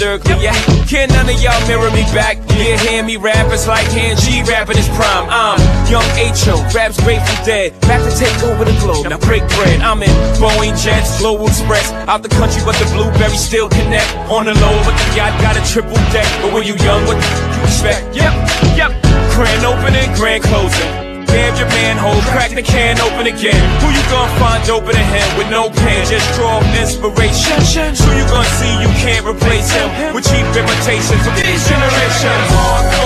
Lyrically at. Can none of y'all mirror me back? Yeah, hear me rap, it's like hearing G rapping his prime. I'm young H.O., raps Grateful Dead. Back to take over the globe, now break bread. I'm in Boeing Jets, Global Express. Out the country, but the blueberries still connect. On the low, but the yacht got a triple deck. But when you young, what you expect? Yep, yep. Grand opening, grand closing. Damn your manhole, crack the can open again. Who you gonna find open a him with no pen? Just draw inspiration. Who you gonna see you can't replace him with cheap imitations of these generations?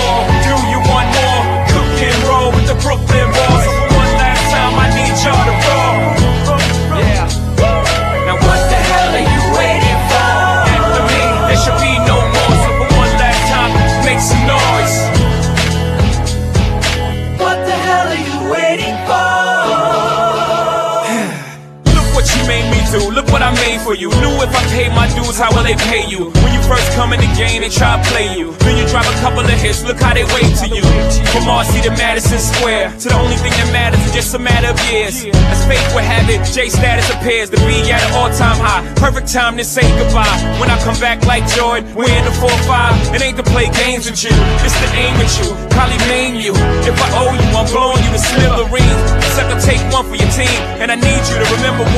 Look what I made for you. Knew if I paid my dues, how will they pay you? When you first come in the game, they try to play you. Then you drop a couple of hits, look how they wait to you. From Marcy to Madison Square, to the only thing that matters is just a matter of years. As fate would have it, J status appears to be at an all time high. Perfect time to say goodbye. When I come back like Jordan, we're in the 4-5. It ain't to play games with you, it's to aim at you. Probably name you. If I owe you, I'm blowing you to smithereens. Sucker, take one for your team, and I need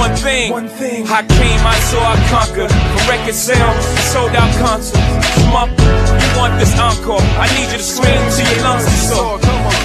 one thing. One thing. I came, I saw, I conquered. From record sales, sold out concerts. Smump, you want this encore? I need you to scream till your lungs are sore. Come on.